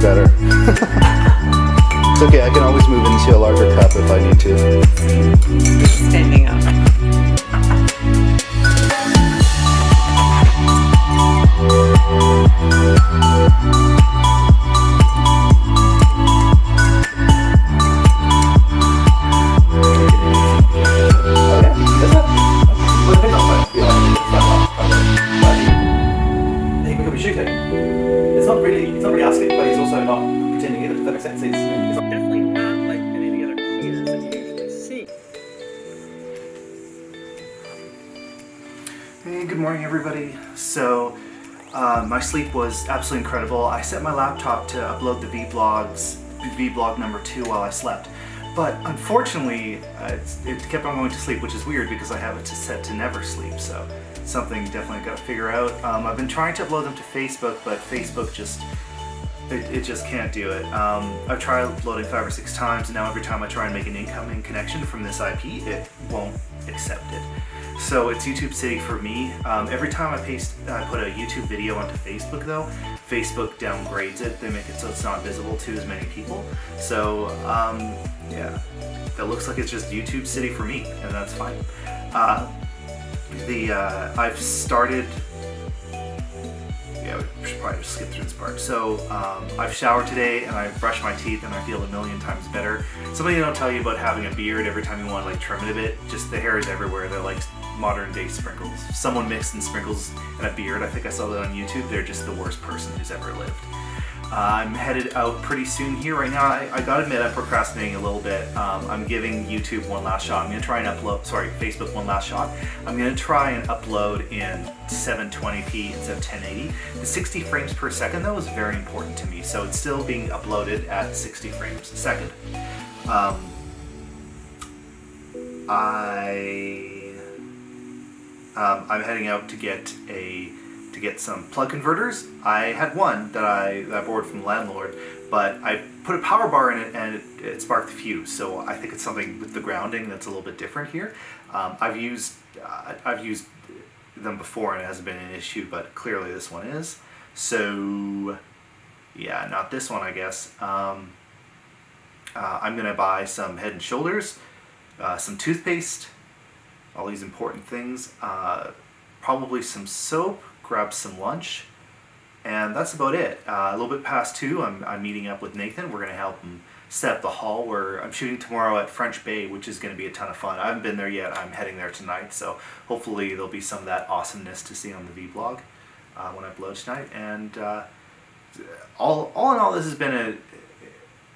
Better. okay, I can always move into a larger cup if I need to. It's not really, it's not really asking, but he's also not pretending either. Does that make sense? He's, he's Definitely not like any of the other cases that you usually see. Hey, good morning, everybody. So, uh, my sleep was absolutely incredible. I set my laptop to upload the vlogs, vlog number two while I slept. But unfortunately, uh, it kept on going to sleep, which is weird because I have it set to never sleep. So, something definitely got to figure out. Um, I've been trying to upload them to Facebook, but Facebook just it, it just can't do it. Um, I've tried uploading five or six times, and now every time I try and make an incoming connection from this IP, it won't accept it. So it's YouTube City for me. Um, every time I paste, I put a YouTube video onto Facebook, though, Facebook downgrades it. They make it so it's not visible to as many people. So um, yeah, that looks like it's just YouTube City for me, and that's fine. Uh, the uh, I've started yeah, we should probably just skip through this part. So, um, I've showered today and I've brushed my teeth and I feel a million times better. Somebody don't tell you about having a beard every time you want to like trim it a bit. Just the hair is everywhere. They're like modern day sprinkles. Someone mixed in sprinkles and a beard. I think I saw that on YouTube. They're just the worst person who's ever lived. I'm headed out pretty soon here. Right now, I, I gotta admit, I'm procrastinating a little bit. Um, I'm giving YouTube one last shot. I'm gonna try and upload, sorry, Facebook one last shot. I'm gonna try and upload in 720p instead of 1080. The 60 frames per second, though, is very important to me. So it's still being uploaded at 60 frames a second. Um, I um, I'm heading out to get a to get some plug converters. I had one that I that I borrowed from the landlord, but I put a power bar in it and it, it sparked the fuse. So I think it's something with the grounding that's a little bit different here. Um, I've used uh, I've used them before and it hasn't been an issue, but clearly this one is. So yeah, not this one, I guess. Um, uh, I'm gonna buy some Head and Shoulders, uh, some toothpaste, all these important things. Uh, probably some soap, grab some lunch, and that's about it. Uh, a little bit past two, I'm, I'm meeting up with Nathan. We're going to help him set up the hall where I'm shooting tomorrow at French Bay, which is going to be a ton of fun. I haven't been there yet. I'm heading there tonight, so hopefully there'll be some of that awesomeness to see on the vlog uh, when I upload tonight. And uh, all, all in all, this has been a,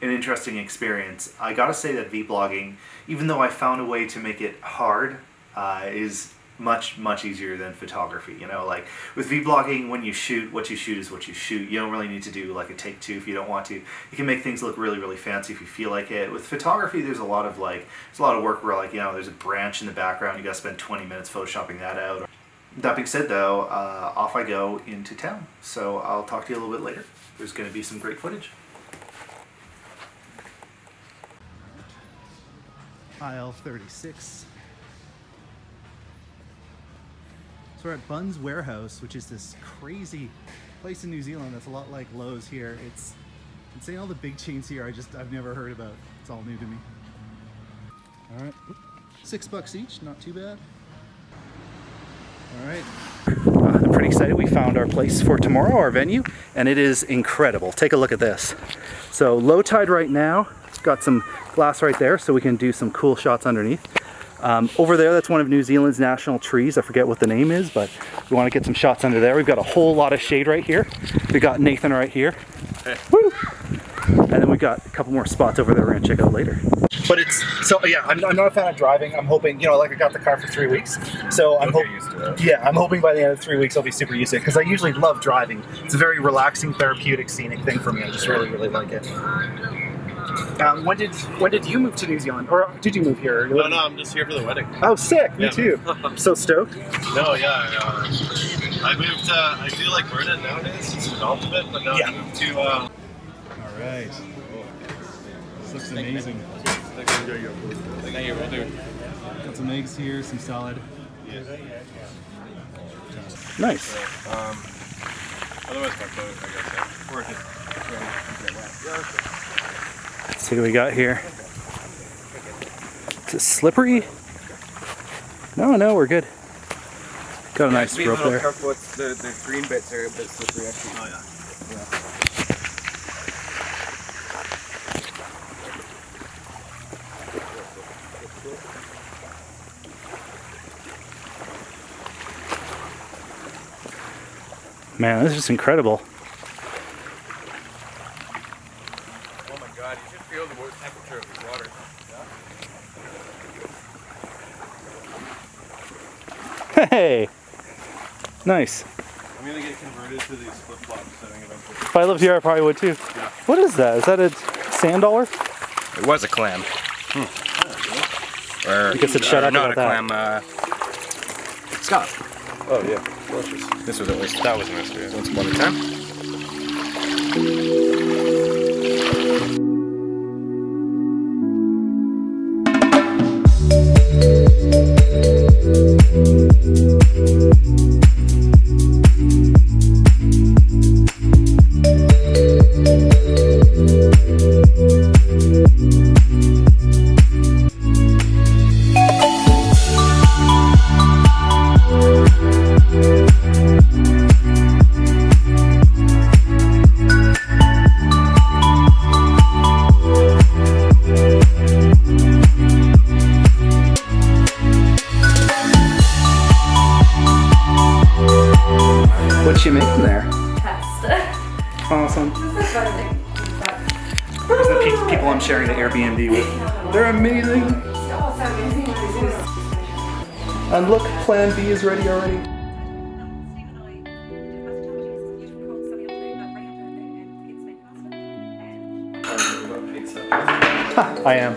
an interesting experience. I gotta say that vlogging, even though I found a way to make it hard, uh, is much much easier than photography. You know, like with vlogging, when you shoot, what you shoot is what you shoot. You don't really need to do like a take two if you don't want to. You can make things look really really fancy if you feel like it. With photography, there's a lot of like there's a lot of work where like you know there's a branch in the background. You gotta spend 20 minutes photoshopping that out. That being said, though, uh, off I go into town. So I'll talk to you a little bit later. There's going to be some great footage. aisle 36. So we're at Bunnings Warehouse, which is this crazy place in New Zealand that's a lot like Lowe's here. It's insane all the big chains here I just I've never heard about. It's all new to me. All right, six bucks each, not too bad. All right. Uh, I'm pretty excited. We found our place for tomorrow, our venue, and it is incredible. Take a look at this. So low tide right now. It's got some glass right there, so we can do some cool shots underneath. Um, over there, that's one of New Zealand's national trees. I forget what the name is, but we want to get some shots under there. We've got a whole lot of shade right here. We got Nathan right here. Woo! And then we got a couple more spots over there we're gonna check out later. but it's so yeah. I'm, I'm not a fan of driving. I'm hoping you know, like I got the car for three weeks, so I'm hoping. get used to it. Yeah, I'm hoping by the end of three weeks I'll be super used to it because I usually love driving. It's a very relaxing, therapeutic, scenic thing for me. I just really, really like it. Um, when did when did you move to New Zealand, or did you move here? No, no, I'm just here for the wedding. Oh, sick! Me Yeah. too. I'm so stoked. No, yeah. Uh, I moved. Uh, I do like Vernon nowadays. It's developed a bit, but now Yeah. I moved to. Uh, All right. This looks amazing. Thank you, will do. Got some eggs here, some salad. Nice. Um, otherwise, my boat, I guess. Yeah. Or just. Let's see what we got here. Is it slippery? No, no, we're good. Got a nice rope there. careful with the, the green bits are a bit slippery actually. Oh yeah. Man, this is incredible. Oh my god, you should feel the wa- temperature of the water. Hey! Nice. I'm gonna get converted to these flip flop setting eventually. If I lived here, I probably would too. What is that? Is that a sand dollar? It was a clam. Or, I guess it shut or up not about a that. clam. Uh, Scott. Oh yeah, delicious. This was at least That was nice. Yeah. once upon a time. What you making there? Pasta. Awesome. This is. The pe- people I'm sharing the Airbnb with. They're amazing. Oh, so amazing. And look, Plan B is ready already. I am.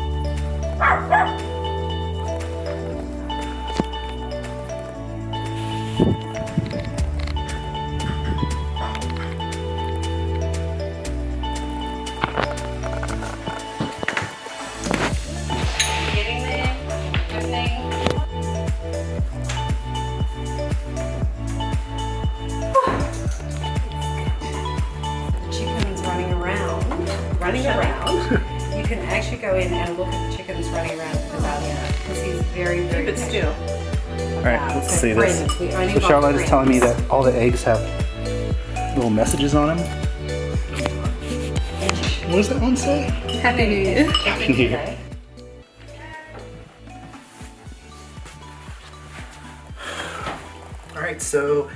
look at chickens running around in the valley because he's very, very. Keep it still. All right, let's see this. Friends, we only So Charlotte is telling me that all the eggs have little messages on them. What does that one say? Happy New Year. Happy New Year. All right, so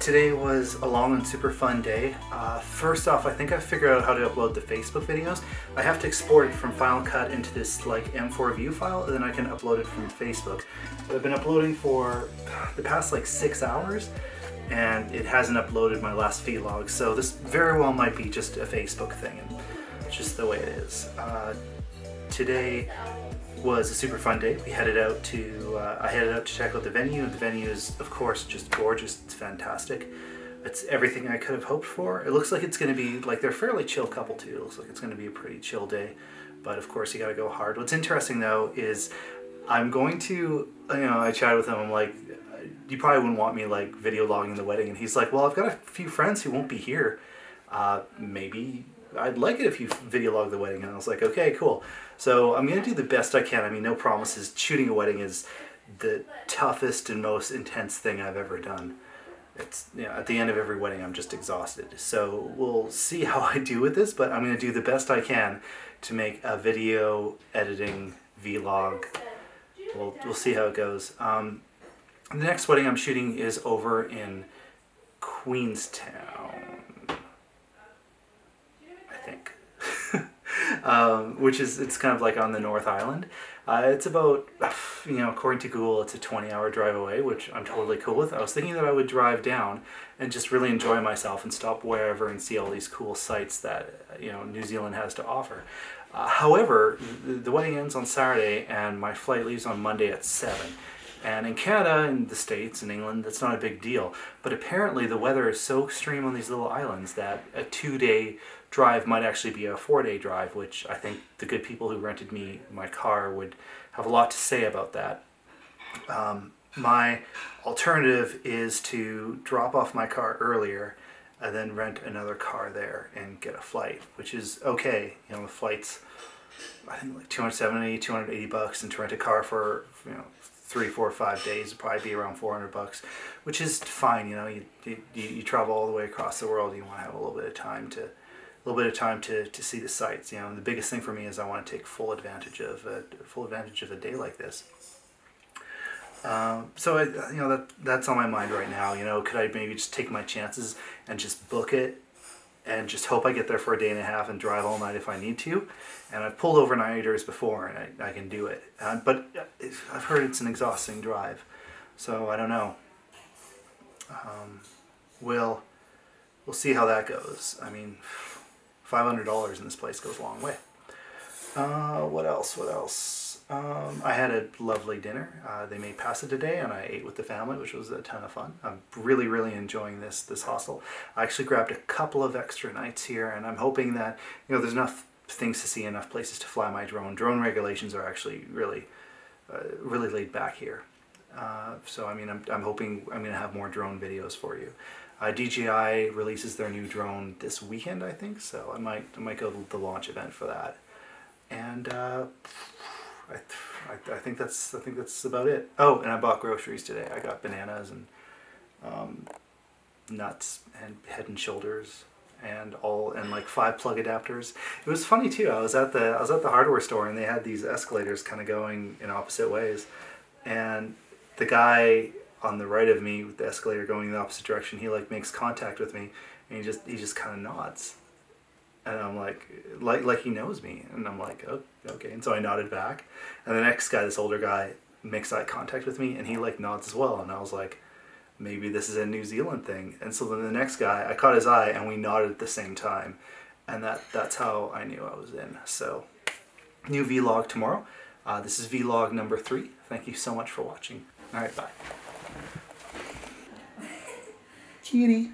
today was a long and super fun day. Uh, first off, I think I figured out how to upload the Facebook videos. I have to export it from Final Cut into this like M4V file, and then I can upload it from Facebook. But I've been uploading for the past like six hours, and it hasn't uploaded my last feed log, So this very well might be just a Facebook thing, and just the way it is. Uh, today was a super fun day. We headed out to uh, I headed out to check out the venue. The venue is of course just gorgeous. It's fantastic. It's everything I could have hoped for. It looks like it's going to be like they're a fairly chill couple too. It looks like it's going to be a pretty chill day. But of course you got to go hard. What's interesting though is I'm going to you know I chatted with him. I'm like you probably wouldn't want me like video logging the wedding and he's like well I've got a few friends who won't be here. Uh, maybe I'd like it if you video log the wedding. And I was like, okay, cool. So I'm gonna do the best I can. I mean, no promises. Shooting a wedding is the toughest and most intense thing I've ever done. It's you know, at the end of every wedding, I'm just exhausted. So we'll see how I do with this, but I'm gonna do the best I can to make a video editing vlog. We'll we'll see how it goes. Um, the next wedding I'm shooting is over in Queenstown, I think, um, which is it's kind of like on the North Island. Uh, it's about, you know, according to Google, it's a 20-hour drive away, which I'm totally cool with. I was thinking that I would drive down and just really enjoy myself and stop wherever and see all these cool sights that you know New Zealand has to offer. Uh, however, the, the wedding ends on Saturday, and my flight leaves on Monday at seven. And in Canada, in the States, in England, that's not a big deal. But apparently, the weather is so extreme on these little islands that a two day drive might actually be a four day drive, which I think the good people who rented me my car would have a lot to say about that. Um, my alternative is to drop off my car earlier and then rent another car there and get a flight, which is okay. You know, the flight's I think like 270, 280 bucks, and to rent a car for you know three, four, five days would probably be around 400 bucks, which is fine. You know, you, you, you travel all the way across the world. You want to have a little bit of time to, a little bit of time to, to see the sights. You know, and the biggest thing for me is I want to take full advantage of a, full advantage of a day like this. Um, so I, you know that that's on my mind right now. You know, could I maybe just take my chances and just book it, and just hope I get there for a day and a half and drive all night if I need to. And I've pulled overnighters before, and I, I can do it. Uh, but I've heard it's an exhausting drive, so I don't know. Um, we'll we'll see how that goes. I mean, five hundred dollars in this place goes a long way. Uh, what else? What else? Um, I had a lovely dinner. Uh, they made pasta today, and I ate with the family, which was a ton of fun. I'm really, really enjoying this this hostel. I actually grabbed a couple of extra nights here, and I'm hoping that you know there's enough things to see, enough places to fly my drone. Drone regulations are actually really, uh, really laid back here. Uh, so I mean, I'm, I'm hoping I'm going to have more drone videos for you. Uh, DJI releases their new drone this weekend, I think. So I might I might go to the launch event for that. And uh, I, I, I, think that's I think that's about it. Oh, and I bought groceries today. I got bananas and um, nuts and Head and Shoulders and all and like five plug adapters. It was funny too. I was at the I was at the hardware store and they had these escalators kind of going in opposite ways, and the guy on the right of me with the escalator going in the opposite direction, he like makes contact with me and he just he just kind of nods and I'm like, like, like he knows me, and I'm like, oh, okay. And so I nodded back, and the next guy, this older guy, makes eye contact with me, and he like nods as well, and I was like, maybe this is a New Zealand thing. And so then the next guy, I caught his eye, and we nodded at the same time, and that that's how I knew I was in. So, new vlog tomorrow. Uh, this is vlog number three. Thank you so much for watching. All right, bye. Kitty.